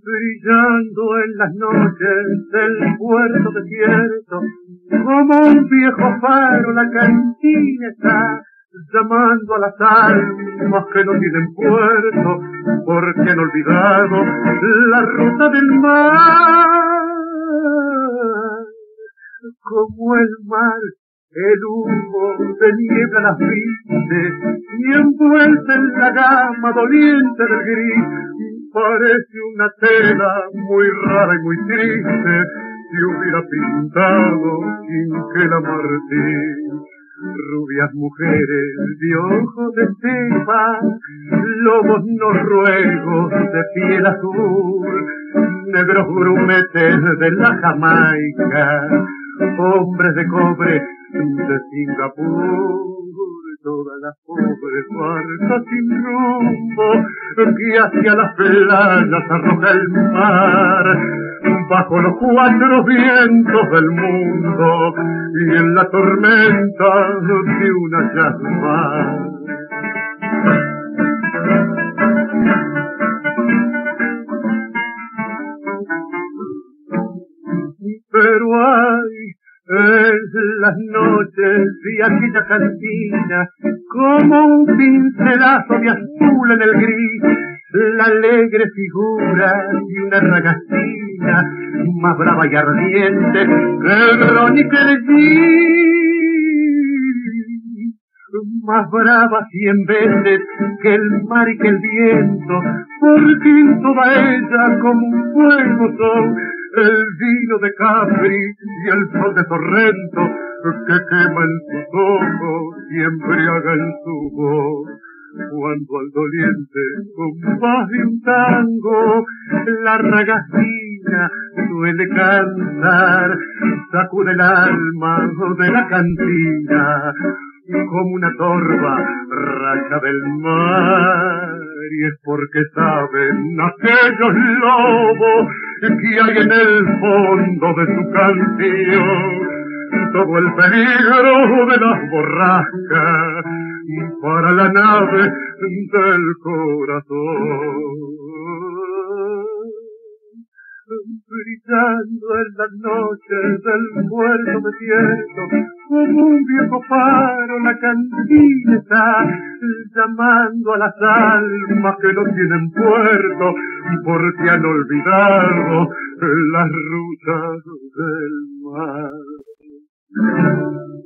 Brillando en las noches del puerto desierto, como un viejo faro la cantina está, llamando a las almas que no tienen puerto, porque han olvidado la ruta del mar. Como el mar, el humo de niebla las viste, y envuelta en la gama doliente del gris, parece una tela muy rara y muy triste, si hubiera pintado la Martín rubias mujeres de ojos de cepa, lobos noruegos de piel azul, negros grumetes de la Jamaica, hombres de cobre de Singapur, todas las pobres barcas sin rumbo que hacia las playas arroja el mar bajo los cuatro vientos del mundo y en la tormenta de una llama. Pero hay noches y aquella cantina como un pincelazo de azul en el gris la alegre figura de una ragacina más brava y ardiente que Verónica más brava cien veces que el mar y que el viento, porque en toda ella como un fuego son el vino de Capri y el sol de Torrento que quema en sus ojos y embriaga en su voz. Cuando al doliente compás de un tango la ragacina suele cantar, sacude el alma de la cantina como una torba racha del mar. Y es porque saben aquellos lobos que hay en el fondo de su canción todo el peligro de las borrascas para la nave del corazón. Brillando en las noches del puerto desierto, como un viejo faro la cantina está, llamando a las almas que no tienen puerto, porque han olvidado las rutas del mar. Thank you.